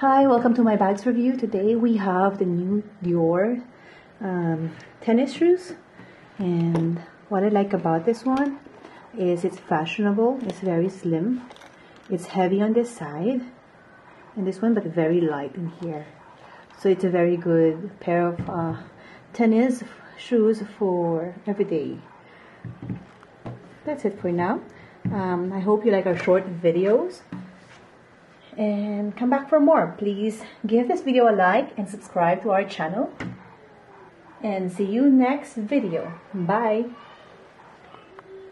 Hi, welcome to my bags review. Today we have the new Dior um, tennis shoes. And what I like about this one is it's fashionable, it's very slim, it's heavy on this side, and this one, but very light in here. So it's a very good pair of uh, tennis shoes for every day. That's it for now. Um, I hope you like our short videos and come back for more. Please give this video a like and subscribe to our channel. And see you next video. Bye.